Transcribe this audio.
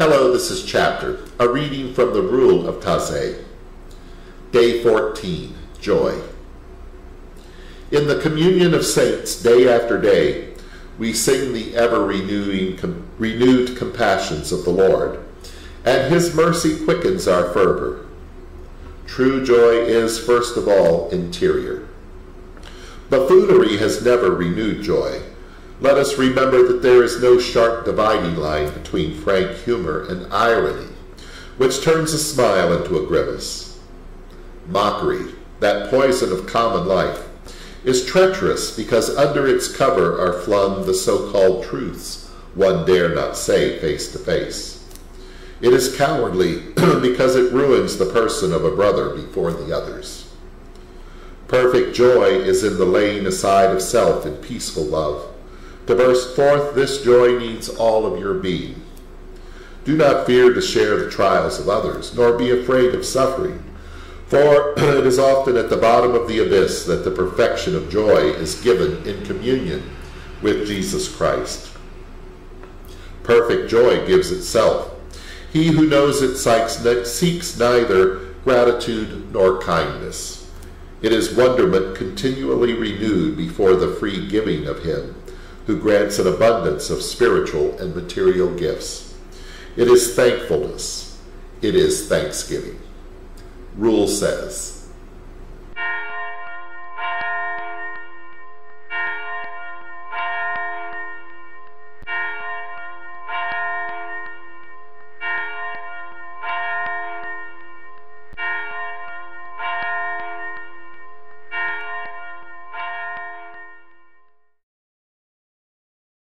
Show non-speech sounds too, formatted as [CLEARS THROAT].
Hello, this is Chapter, a reading from the Rule of Taizé. Day 14, Joy. In the communion of saints, day after day, we sing the ever renewing, com renewed compassions of the Lord, and his mercy quickens our fervor. True joy is, first of all, interior. Buffoonery has never renewed joy let us remember that there is no sharp dividing line between frank humor and irony, which turns a smile into a grimace. Mockery, that poison of common life, is treacherous because under its cover are flung the so-called truths one dare not say face to face. It is cowardly [CLEARS THROAT] because it ruins the person of a brother before the others. Perfect joy is in the laying aside of self in peaceful love to burst forth, this joy needs all of your being. Do not fear to share the trials of others, nor be afraid of suffering, for [CLEARS THROAT] it is often at the bottom of the abyss that the perfection of joy is given in communion with Jesus Christ. Perfect joy gives itself. He who knows it seeks neither gratitude nor kindness. It is wonderment continually renewed before the free giving of him who grants an abundance of spiritual and material gifts. It is thankfulness. It is thanksgiving. Rule says,